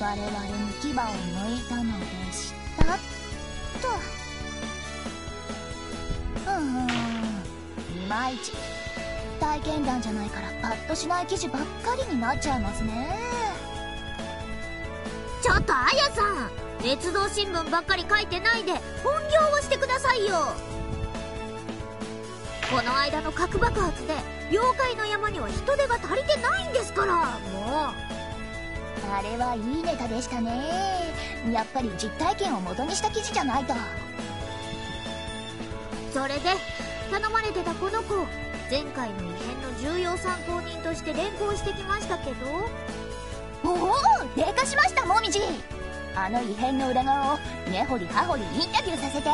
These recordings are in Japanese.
我々に牙を向いたのでした。と。ふんいまいち。体験談じゃないからパッとしない記事ばっかりになっちゃいますね。ちょっとあやさん鉄道新聞ばっかり書いてないで本業をしてくださいよ。この間の核爆発で妖怪の山には人手が足りてないんですから。もう。あれはいいネタでしたね。やっぱり実体験を元にした記事じゃないと。それで頼まれてたこの子前回の異変の重要参考人として連行してきましたけど。おおでかしましたもみじ。あの異変の裏側を根掘り葉掘りインタビューさせて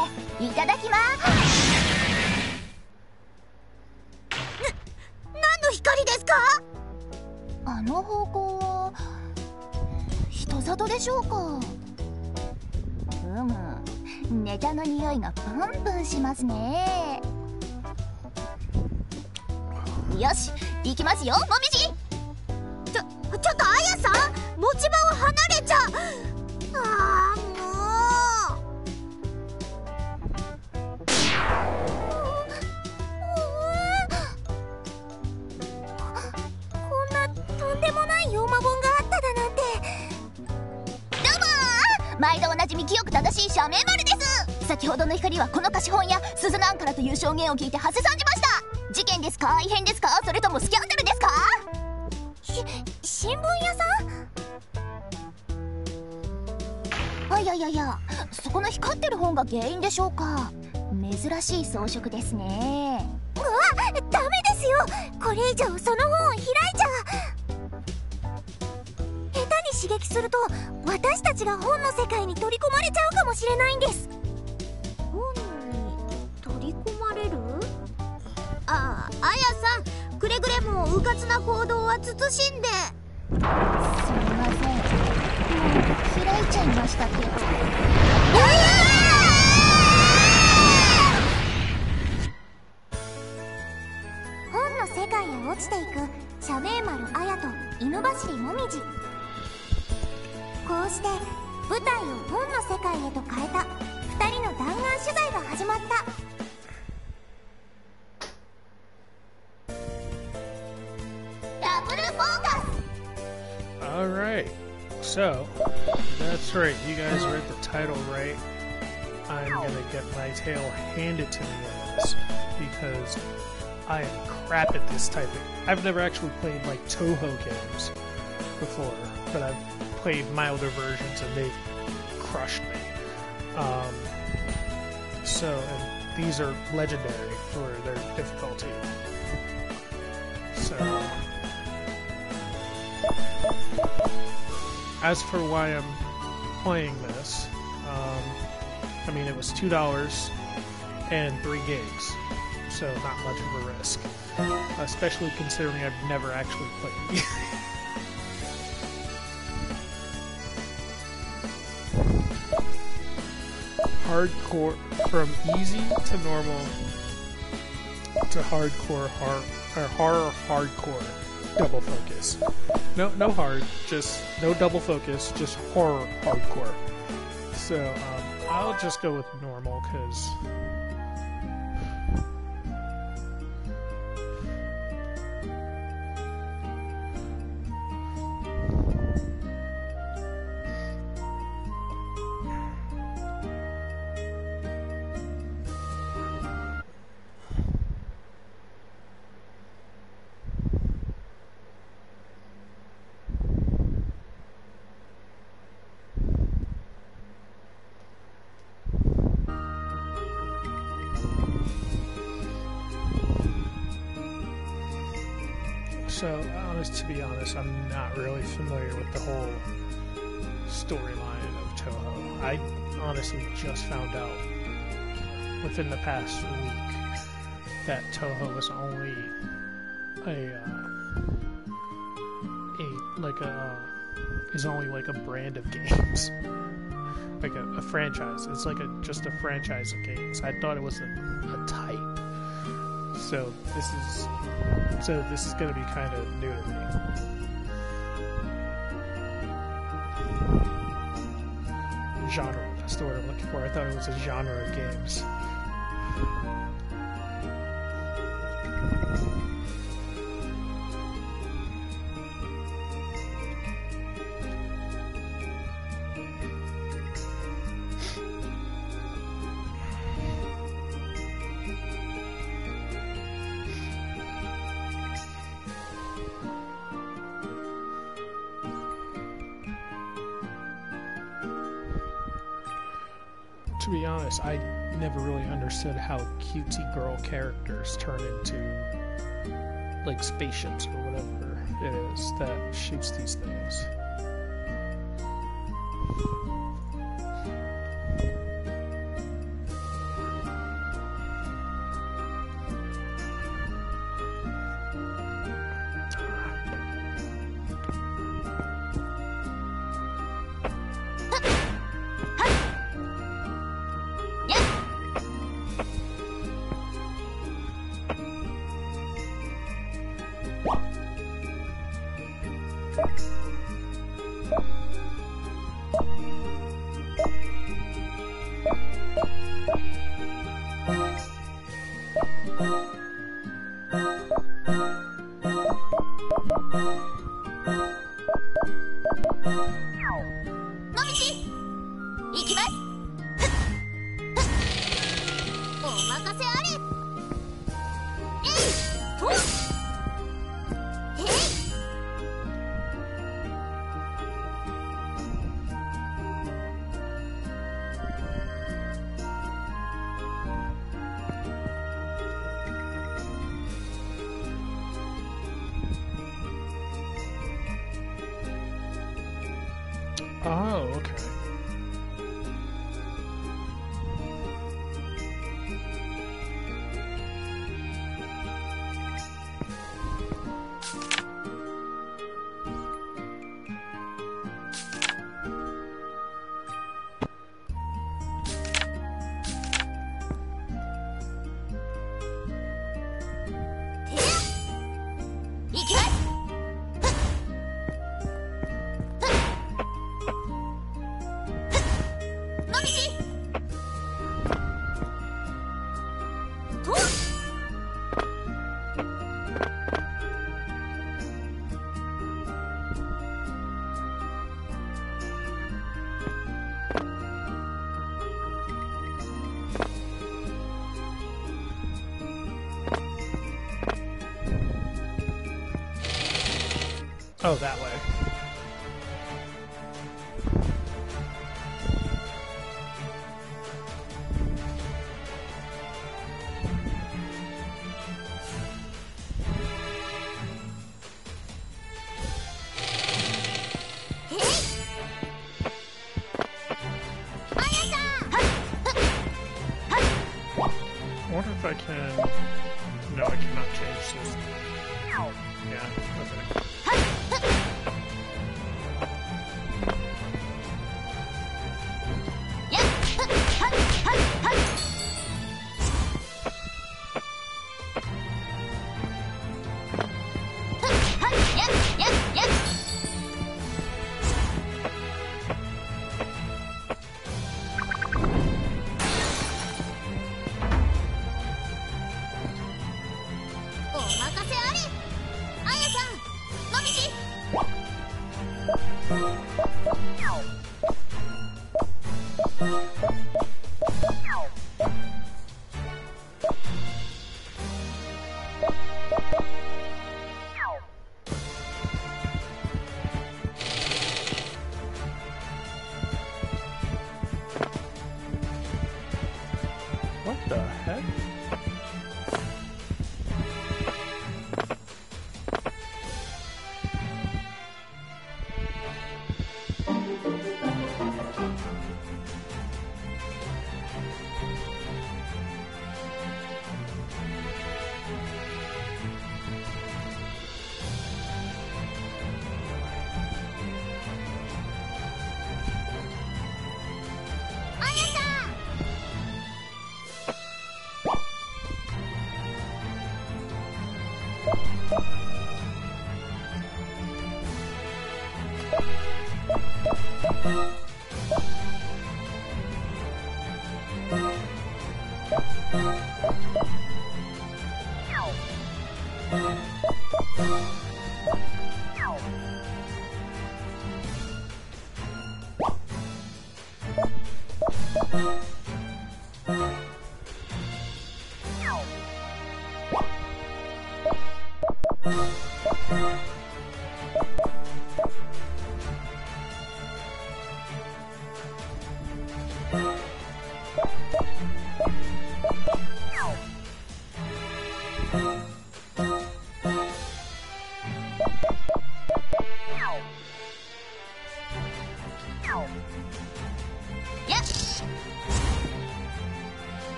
いただきますしょうか？うむネタの匂いがプンプンしますね。よし行きますよもみじ。ちょちょっとあやさん持ち場を離れちゃあ毎度おなじみ清く正しい社名丸です。先ほどの光はこの貸本や鈴のアンからという証言を聞いて発せ参じました。事件ですか？異変ですか？それともスキャンダルですか？し新聞屋さん？あいやいやいやそこの光ってる本が原因でしょうか？珍しい装飾ですね。うわダメですよ。これ以上その本を開いちゃ下手に刺激すると私たちが本の世界に取り込まれちゃうかもしれないんです。本に取り込まれる？ああやさんくれぐれもうかつな行動は慎んで。すみません。もう開いちゃいましたけど。本の世界へ落ちていく社名丸綾と犬走りもみじこうして舞台を本の世界へと変えた2人の弾丸取材が始まったダブルフォーカ All right. So, that's right. You guys read the title right. I'm gonna get my tail handed to me as because I am crap at this type of. I've never actually played like Toho games before, but I've played milder versions and they've crushed me. Um, so, these are legendary for their difficulty. So. As for why I'm playing this, um, I mean, it was $2 and 3 gigs, so not much of a risk. Especially considering I've never actually played. Hardcore, from easy to normal to hardcore, hard, or horror hardcore double focus. No, no hard, just no double focus, just horror hardcore. So um, I'll just go with normal because So, honest to be honest, I'm not really familiar with the whole storyline of Toho. I honestly just found out within the past week that Toho is only a uh, a like a is only like a brand of games, like a, a franchise. It's like a just a franchise of games. I thought it was a, a type. So this is so this is going to be kind of new to me. Genre. That's the word I'm looking for. I thought it was a genre of games. patient or whatever it is that shoots these things. Oh, that one.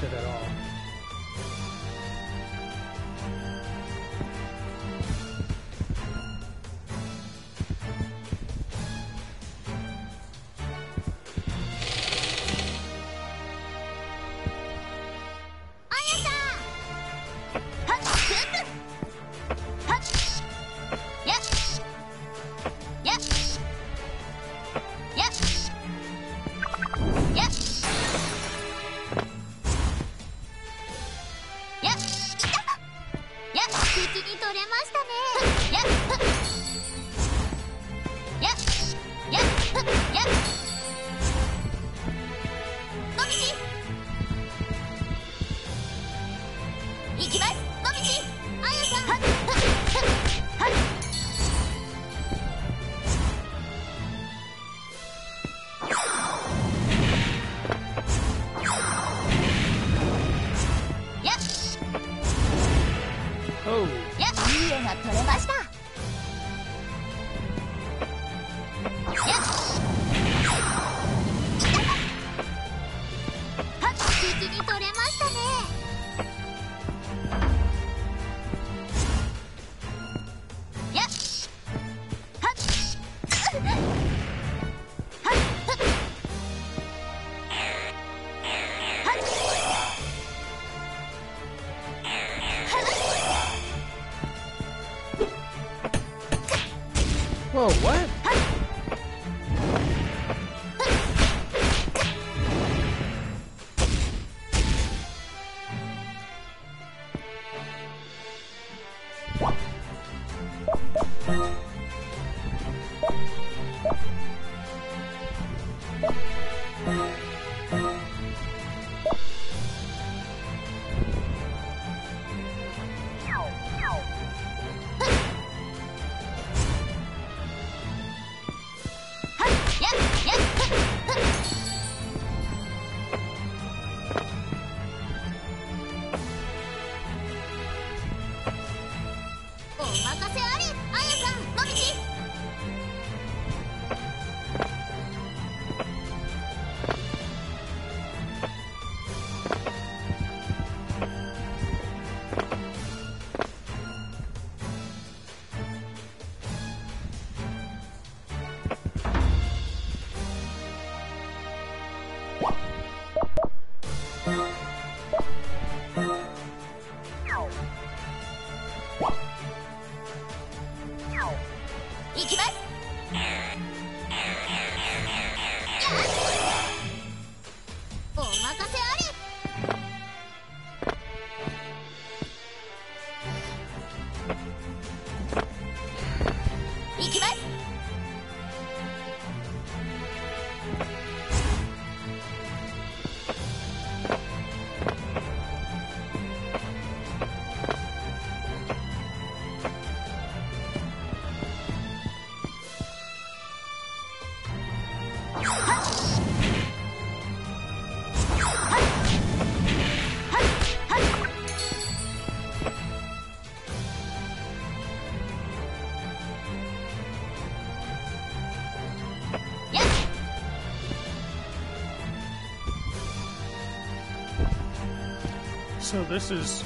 after that 行きます out. So this is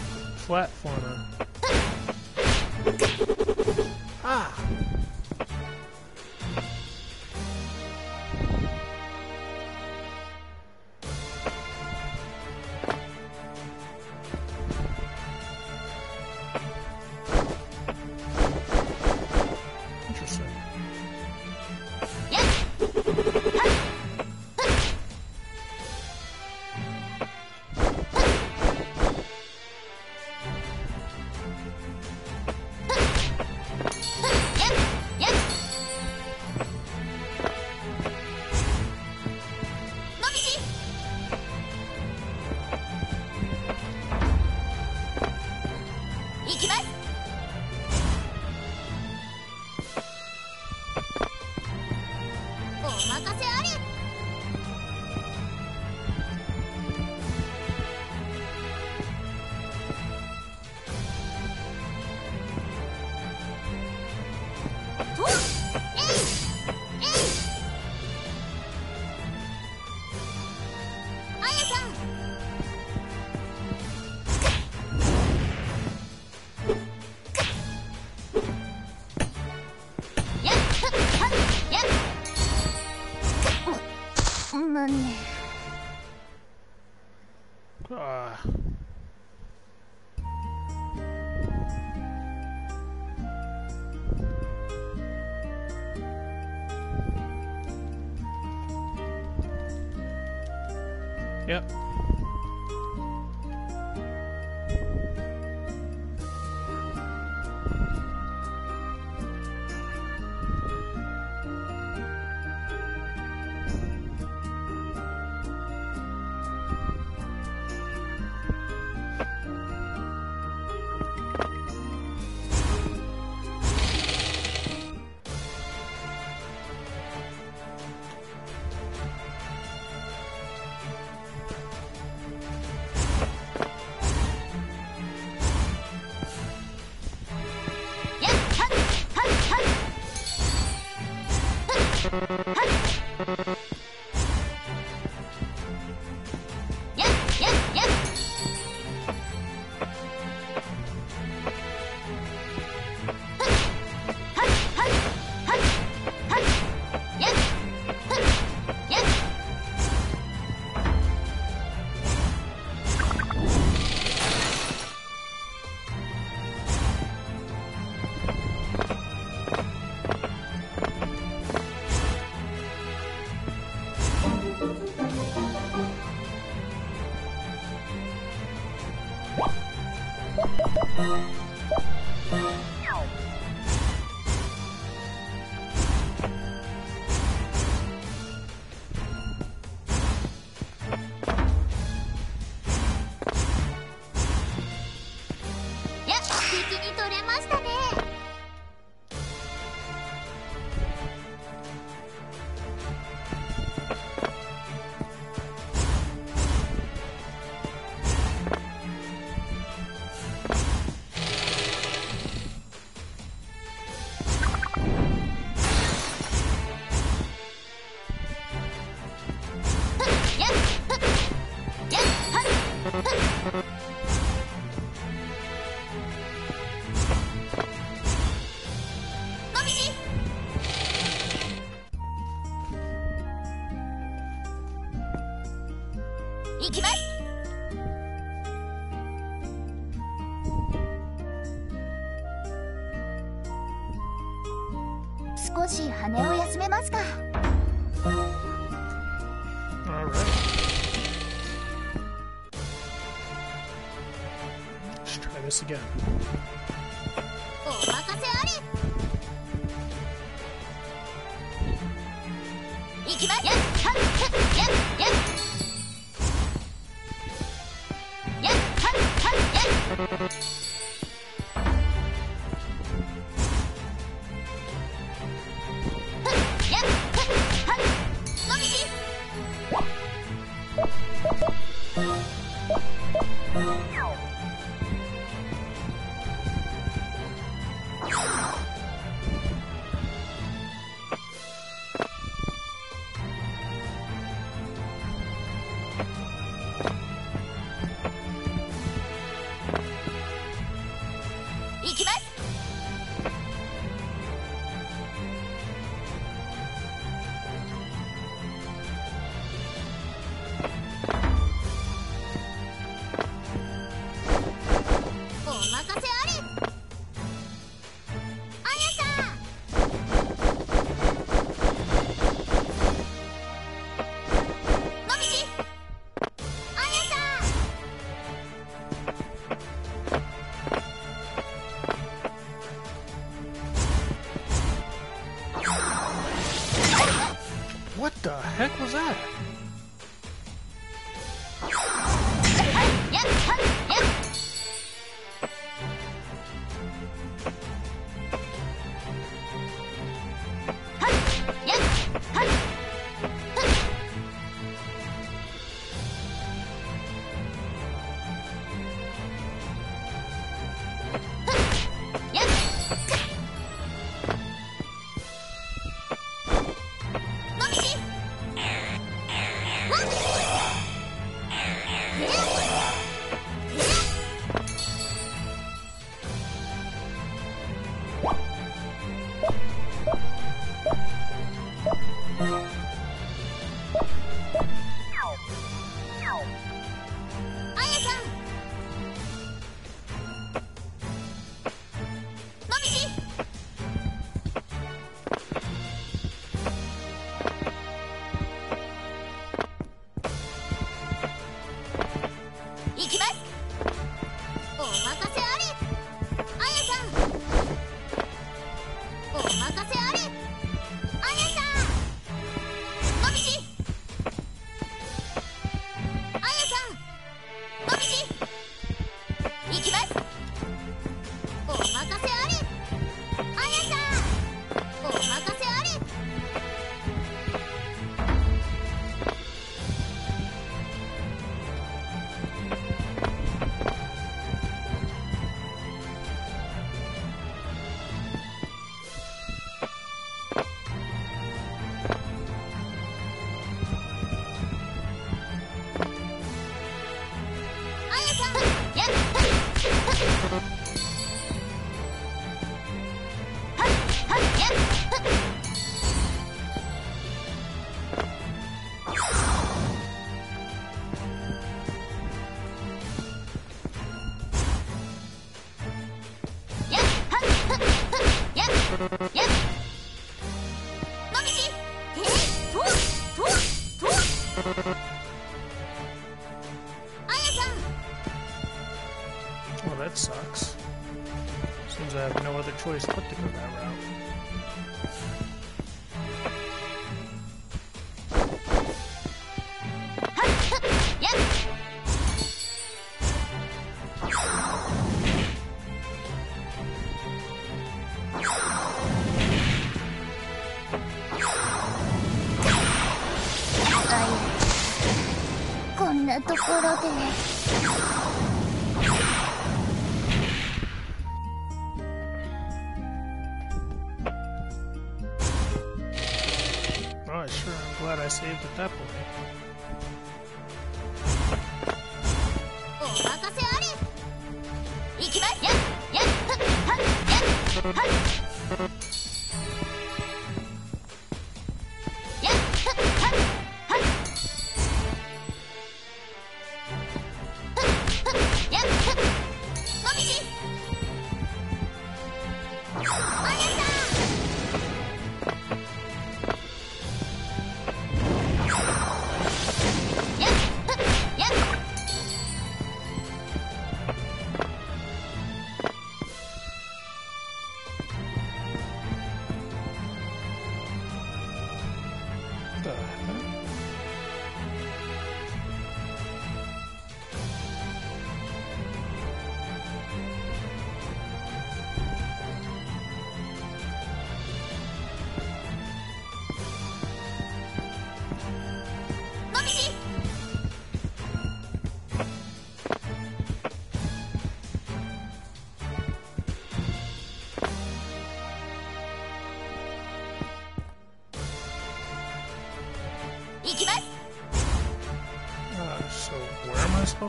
this again.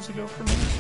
miles ago from here.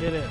did it.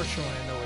We're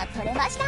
が取れました。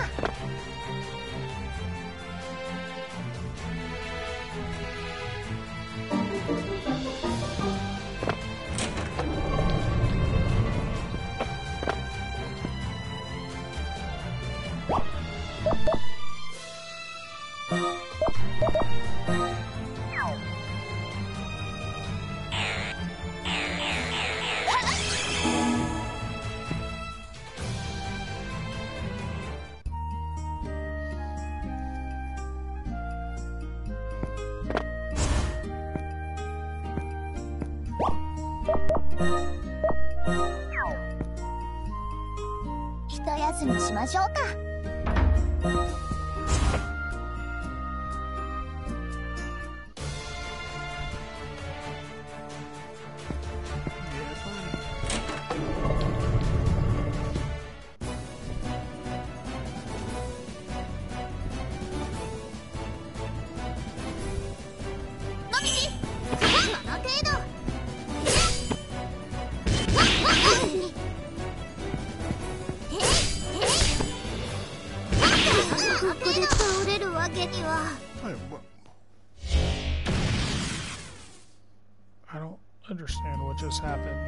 Just happened.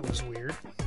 That was weird.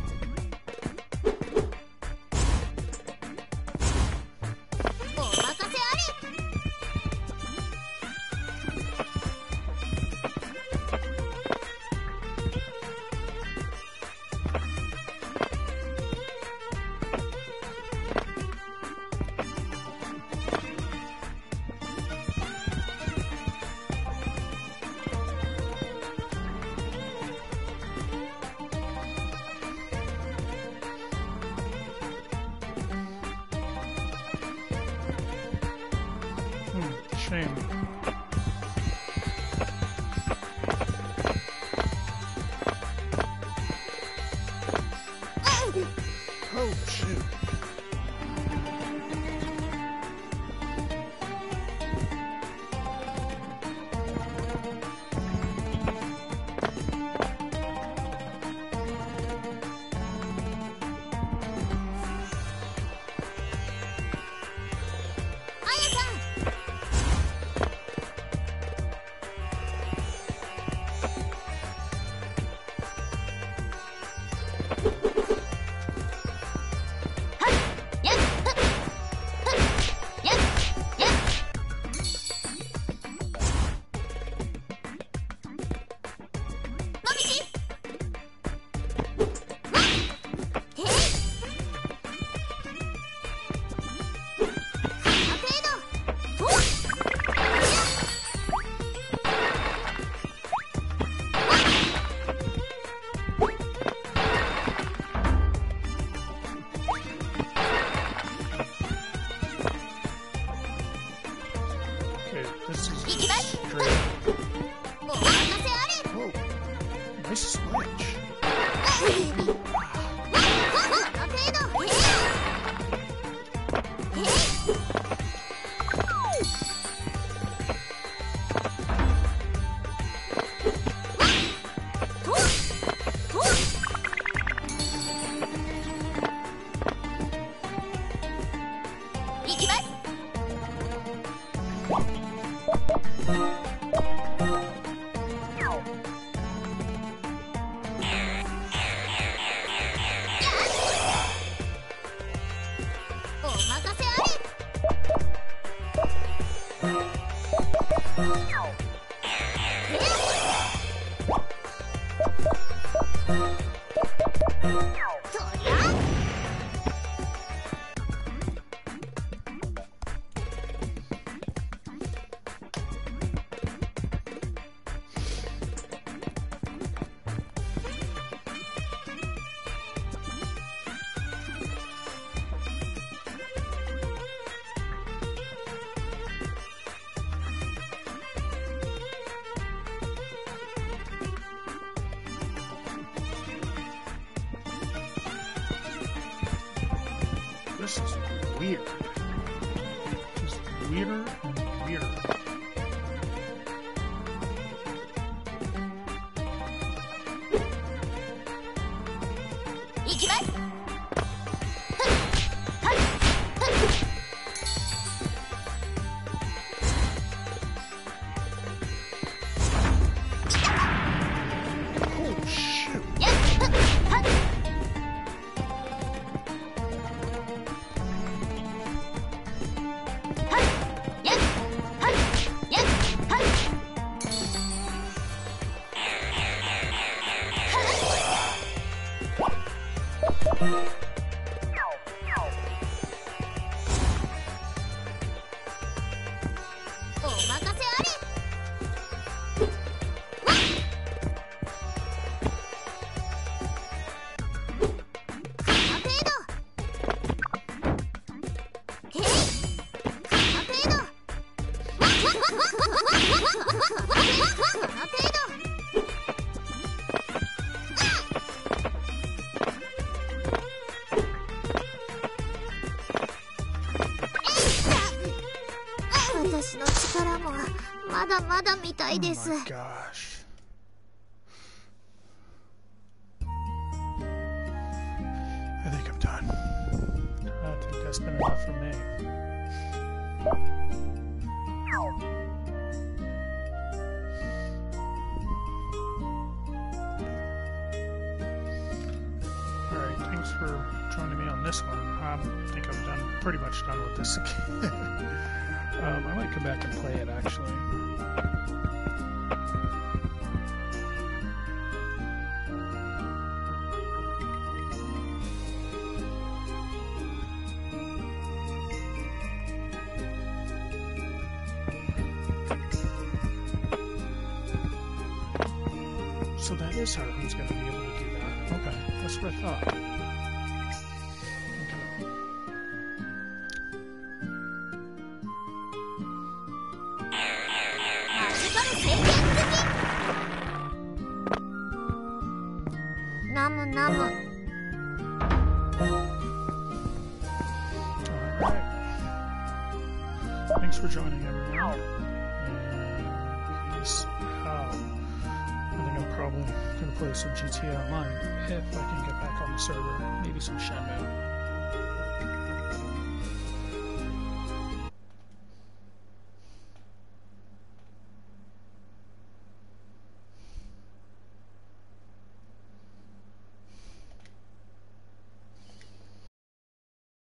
いです。Oh Solution